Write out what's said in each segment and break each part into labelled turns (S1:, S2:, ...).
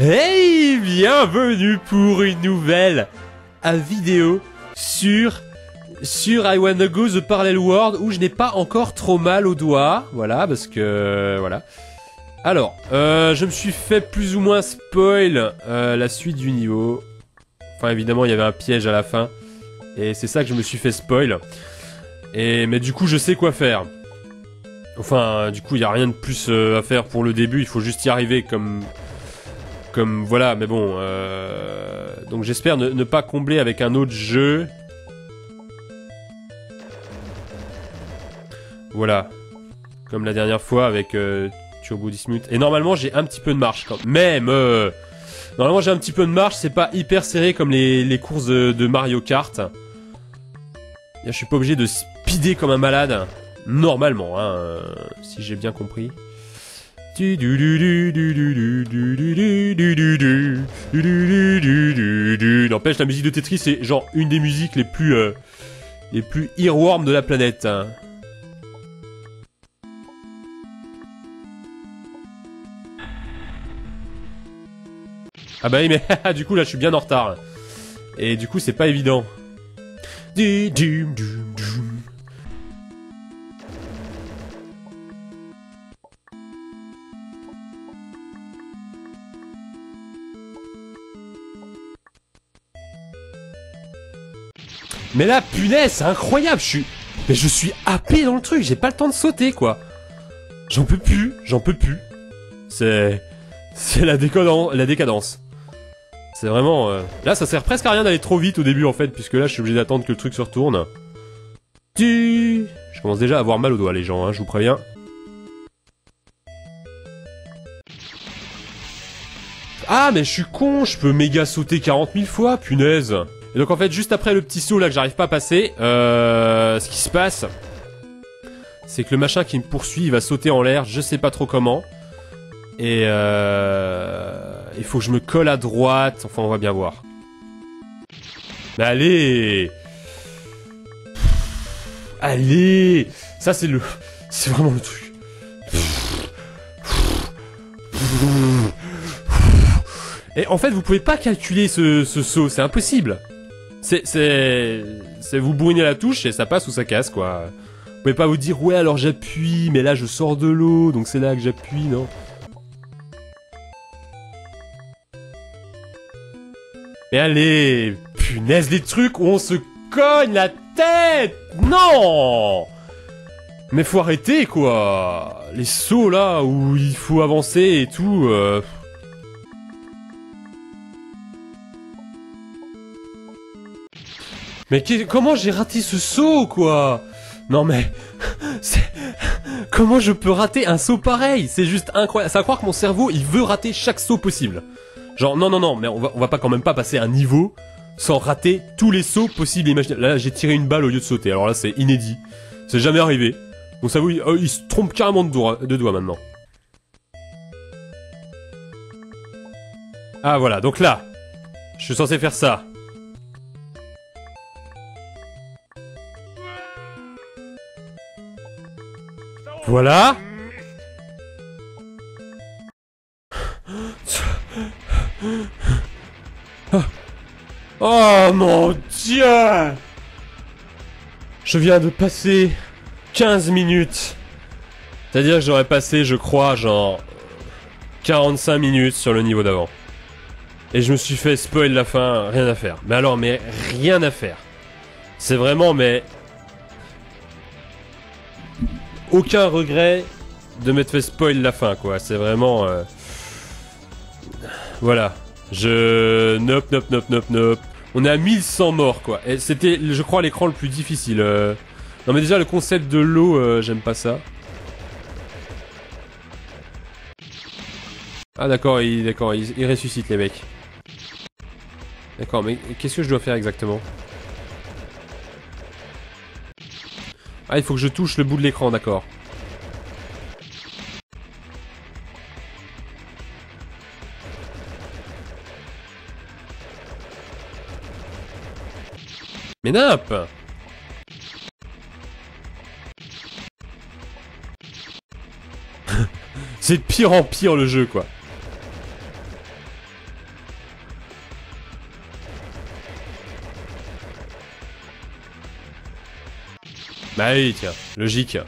S1: Hey, bienvenue pour une nouvelle vidéo sur sur I Wanna Go The Parallel World où je n'ai pas encore trop mal au doigt. Voilà, parce que voilà. Alors, euh, je me suis fait plus ou moins spoil euh, la suite du niveau. Enfin, évidemment, il y avait un piège à la fin. Et c'est ça que je me suis fait spoil. Et mais du coup, je sais quoi faire. Enfin, du coup, il n'y a rien de plus euh, à faire pour le début. Il faut juste y arriver comme comme voilà, mais bon. Euh, donc j'espère ne, pas combler avec un autre jeu. Voilà, comme la dernière fois avec euh, Turbo Dismute. Et normalement j'ai un petit peu de marche même. Euh, normalement j'ai un petit peu de marche, c'est pas hyper serré comme les, courses de, Mario Kart. je suis pas obligé de speeder comme un malade. Normalement, hein, si j'ai bien compris. N'empêche, la musique de Tetris, c'est genre une des musiques les plus, euh, les plus earworm de la planète. Ah bah oui, mais du coup, là, je suis bien en retard. Et du coup, c'est pas évident. Mais là, punaise, c'est incroyable, je suis... Mais je suis happé dans le truc, j'ai pas le temps de sauter, quoi. J'en peux plus, j'en peux plus. C'est... C'est la, décadence. C'est vraiment... Euh, là, ça sert presque à rien d'aller trop vite au début, en fait, puisque là, je suis obligé d'attendre que le truc se retourne. Tu... Je commence déjà à avoir mal aux doigts, les gens, hein, je vous préviens. Ah, mais je suis con, je peux méga sauter 40 000 fois, punaise. Et donc en fait, juste après le petit saut là que j'arrive pas à passer, euh, ce qui se passe, c'est que le machin qui me poursuit, il va sauter en l'air, je sais pas trop comment. Et euh, il faut que je me colle à droite, enfin on va bien voir. Mais allez Allez Ça c'est le... C'est vraiment le truc. Et en fait, vous pouvez pas calculer ce, ce saut, c'est impossible. C'est, c'est, c'est vous bourrinez la touche et ça passe ou ça casse, quoi. Vous pouvez pas vous dire, ouais, alors j'appuie, mais là je sors de l'eau, donc c'est là que j'appuie, non. Mais allez, punaise, des trucs où on se cogne la tête Non Mais faut arrêter, quoi Les sauts, là, où il faut avancer et tout... Euh... Mais comment j'ai raté ce saut, quoi? Non mais... Comment je peux rater un saut pareil? C'est juste incroyable. Ça va croire que mon cerveau, il veut rater chaque saut possible. Genre, non, non, non, mais on va, on va pas quand même pas passer un niveau sans rater tous les sauts possibles imaginables. Là, j'ai tiré une balle au lieu de sauter. Alors là, c'est inédit. C'est jamais arrivé. Donc ça il, oh, il se trompe carrément de doigts, de doigts maintenant. Ah voilà, donc là, je suis censé faire ça. Voilà. Oh mon dieu Je viens de passer 15 minutes. C'est-à-dire que j'aurais passé, je crois, genre 45 minutes sur le niveau d'avant. Et je me suis fait spoil la fin, rien à faire. Mais alors, mais rien à faire. C'est vraiment, mais aucun regret de m'être fait spoil la fin, quoi. C'est vraiment... Euh, voilà. Je... Nope, nope, nope, nope, nope. On est à 1100 morts, quoi. C'était, je crois, l'écran le plus difficile. Euh. Non, mais déjà, le concept de l'eau, euh, j'aime pas ça. Ah, d'accord, il, d'accord, il ressuscite, les mecs. D'accord, mais qu'est-ce que je dois faire exactement? Ah, il faut que je touche le bout de l'écran, d'accord. Mais nappe C'est de pire en pire le jeu, quoi. Bah oui, tiens, logique.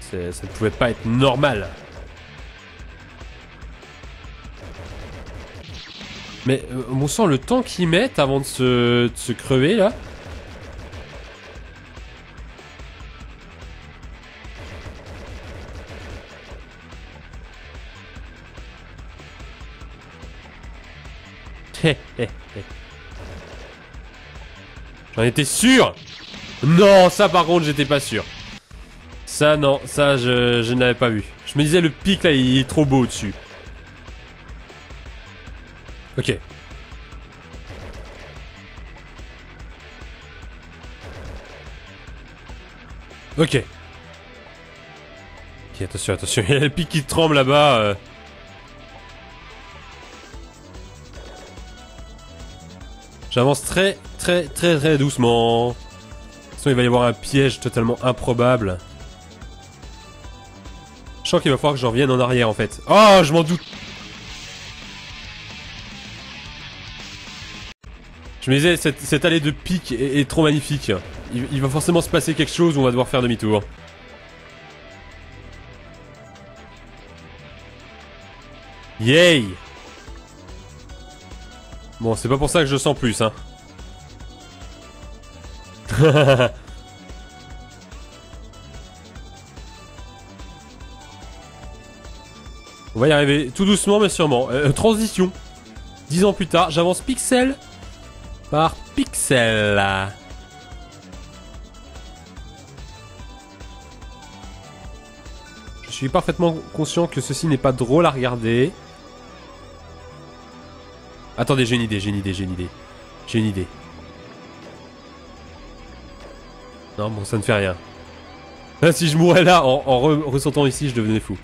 S1: Ça ne pouvait pas être normal. Mais euh, on sent le temps qu'ils mettent avant de se, de se crever là. J'en étais sûr Non, ça par contre, j'étais pas sûr. Ça, non, ça, je, n'avais pas vu. Je me disais, le pic, là, il est trop beau au-dessus. Ok. Ok. Ok, attention, attention. Il y a le pic qui tremble là-bas. Euh. J'avance très, très, très, très doucement. Sinon, il va y avoir un piège totalement improbable. Je sens qu'il va falloir que je revienne en arrière, en fait. Oh, je m'en doute. Je me disais, cette, allée de pique est, trop magnifique. Il, il, va forcément se passer quelque chose où on va devoir faire demi-tour. Yay Bon, c'est pas pour ça que je sens plus, hein. On va y arriver tout doucement mais sûrement. Euh, transition. Dix ans plus tard, j'avance pixel par pixel. Je suis parfaitement conscient que ceci n'est pas drôle à regarder. Attendez, j'ai une idée, j'ai une idée, j'ai une idée. J'ai une idée. Non, bon, ça ne fait rien. Ah, si je mourais là, en, ressortant ici, je devenais fou.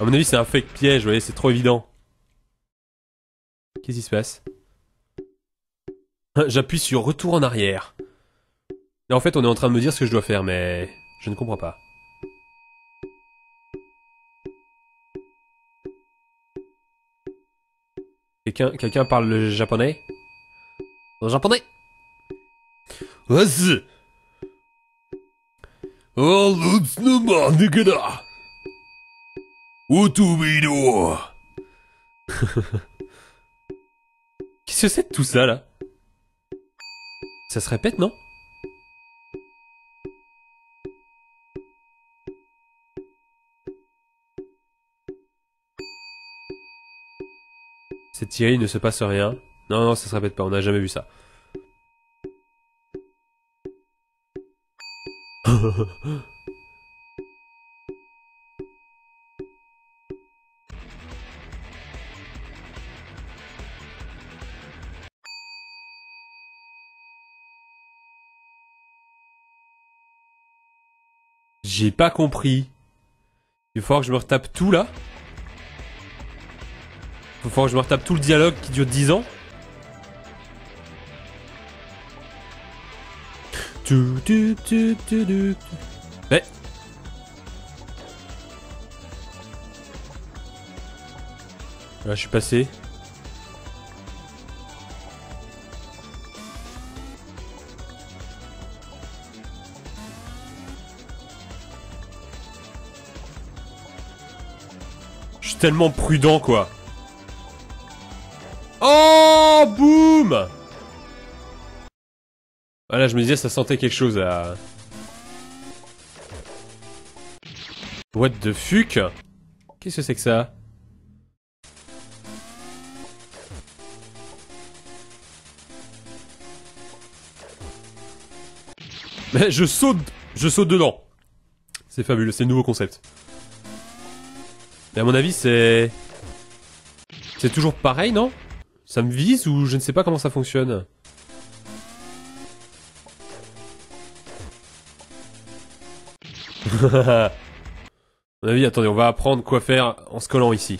S1: À mon avis, c'est un fake piège, vous voyez, c'est trop évident. Qu'est-ce qui se passe? J'appuie sur retour en arrière. En fait, on est en train de me dire ce que je dois faire, mais je ne comprends pas. Quelqu'un parle le japonais? Le japonais Vas-y. Oh, Qu'est-ce que c'est tout ça là? Ça se répète, non? C'est tiré, il ne se passe rien. Non, non, ça se répète pas, on n'a jamais vu ça. J'ai pas compris. Il va falloir que je me retape tout là faut falloir que je me retape tout le dialogue qui dure 10 ans. Mais... Là, je suis passé. Je suis tellement prudent, quoi. Oh Boum Voilà, je me disais, ça sentait quelque chose à... What the fuck? Qu'est-ce que c'est que ça? Mais je saute Je saute dedans. C'est fabuleux, c'est le nouveau concept. Mais à mon avis, c'est... C'est toujours pareil, non? Ça me vise ou je ne sais pas comment ça fonctionne? Mon avis, attendez, on va apprendre quoi faire en se collant ici.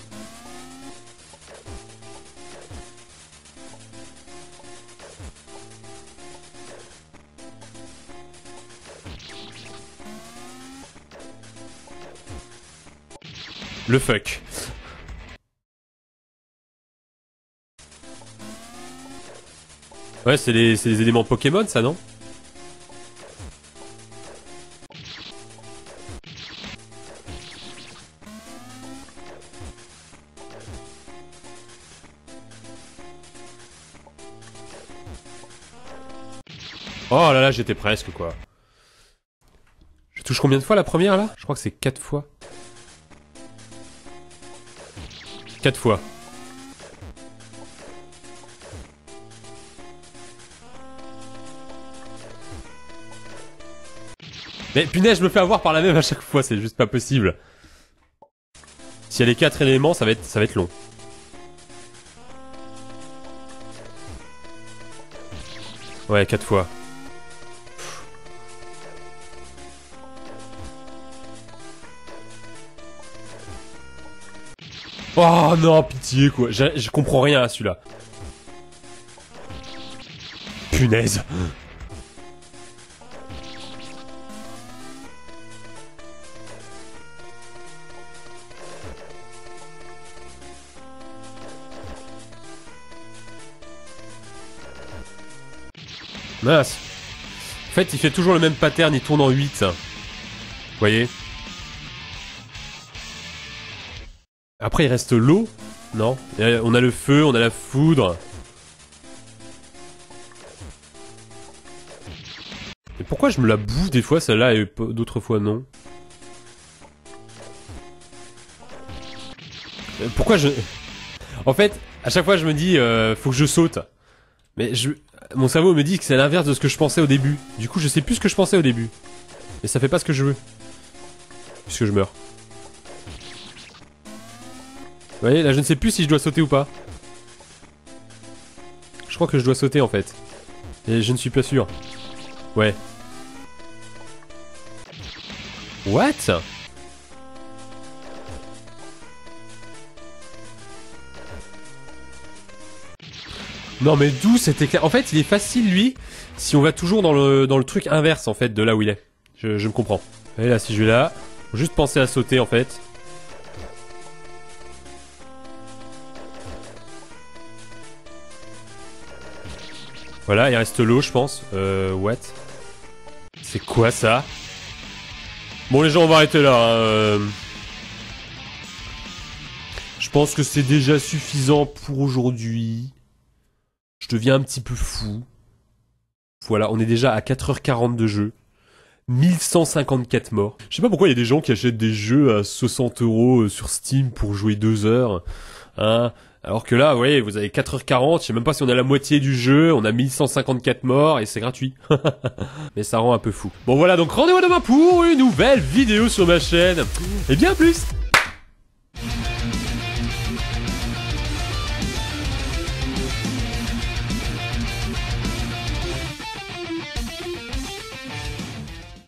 S1: Le fuck. Ouais, c'est les éléments Pokémon, ça, non? Oh là là, j'étais presque, quoi. Je touche combien de fois la première, là? Je crois que c'est 4 fois. 4 fois. Mais punaise, je me fais avoir par la même à chaque fois, c'est juste pas possible. S'il y a les 4 éléments, ça va être, ça va être long. Ouais, 4 fois. Oh non, pitié quoi. Je, comprends rien à celui-là. Punaise. Mince. En fait, il fait toujours le même pattern, il tourne en 8. Vous voyez? Il reste l'eau Non? On a le feu, on a la foudre. Et pourquoi je me la bouffe des fois, celle-là, et d'autres fois non? Euh, Pourquoi je... En fait, à chaque fois, je me dis, euh, faut que je saute. Mais je... Mon cerveau me dit que c'est l'inverse de ce que je pensais au début. Du coup, je sais plus ce que je pensais au début. Et ça fait pas ce que je veux. Puisque je meurs. Vous voyez, là je ne sais plus si je dois sauter ou pas. Je crois que je dois sauter en fait. Et je ne suis pas sûr. Ouais. What? Non mais d'où cet éclair? En fait il est facile lui si on va toujours dans le, truc inverse en fait de là où il est. Je, je me comprends. Et là si je vais là, juste penser à sauter en fait. Voilà, il reste l'eau, je pense. Euh, what? C'est quoi ça? Bon, les gens, on va arrêter là. Hein, euh. Je pense que c'est déjà suffisant pour aujourd'hui. Je deviens un petit peu fou. Voilà, on est déjà à 4h40 de jeu. 1154 morts. Je sais pas pourquoi il y a des gens qui achètent des jeux à 60 euros euh, sur Steam pour jouer 2 heures. Hein alors que là, oui, vous avez 4h40, je sais même pas si on a la moitié du jeu, on a 1154 morts et c'est gratuit. Mais ça rend un peu fou. Bon voilà, donc rendez-vous demain pour une nouvelle vidéo sur ma chaîne. Et bien plus